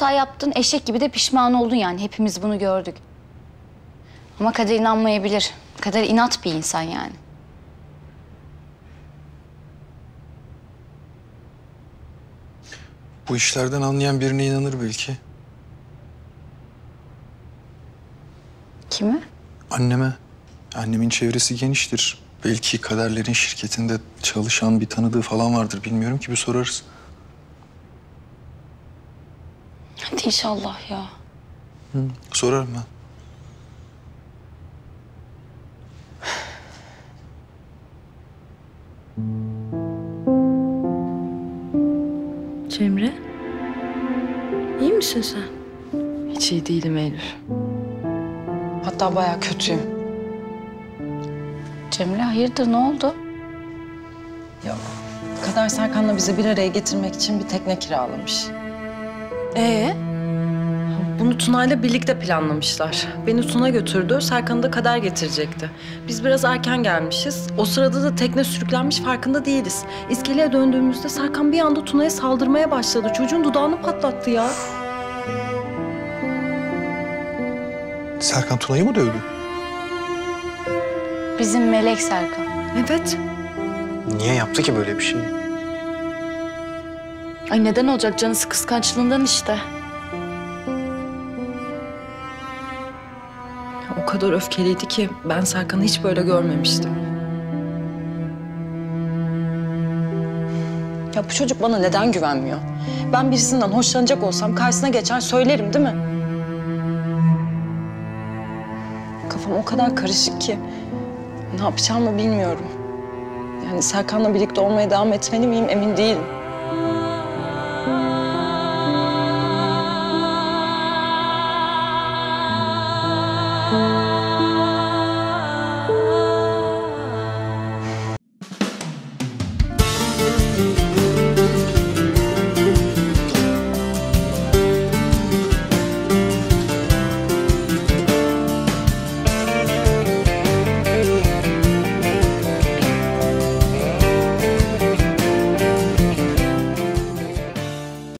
Hata yaptın, eşek gibi de pişman oldun yani. Hepimiz bunu gördük. Ama kader inanmayabilir. Kader inat bir insan yani. Bu işlerden anlayan birine inanır belki. Kimi? Anneme. Annemin çevresi geniştir. Belki kaderlerin şirketinde çalışan bir tanıdığı falan vardır. Bilmiyorum ki bir sorarız. Hadi inşallah ya. Sorarım ben. Cemre? İyi misin sen? Hiç iyi değilim Eylül. Hatta bayağı kötüyüm. Cemile hayırdır ne oldu? Ya Kader Serkan'la bizi bir araya getirmek için bir tekne kiralamış. Ee? Bunu Tuna'yla birlikte planlamışlar. Beni Tuna götürdü, Serkan'ı da Kader getirecekti. Biz biraz erken gelmişiz. O sırada da tekne sürüklenmiş farkında değiliz. İskeleye döndüğümüzde Serkan bir anda Tuna'ya saldırmaya başladı. Çocuğun dudağını patlattı ya. Serkan Tuna'yı mı dövdü? Bizim Melek Serkan. Evet. Niye yaptı ki böyle bir şey? Ay neden olacak canısı kıskançlığından işte. O kadar öfkeliydi ki ben Serkan'ı hiç böyle görmemiştim. Ya bu çocuk bana neden güvenmiyor? Ben birisinden hoşlanacak olsam karşısına geçer söylerim değil mi? Kafam o kadar karışık ki ne yapacağımı bilmiyorum. Yani Serkan'la birlikte olmaya devam etmeli miyim emin değilim.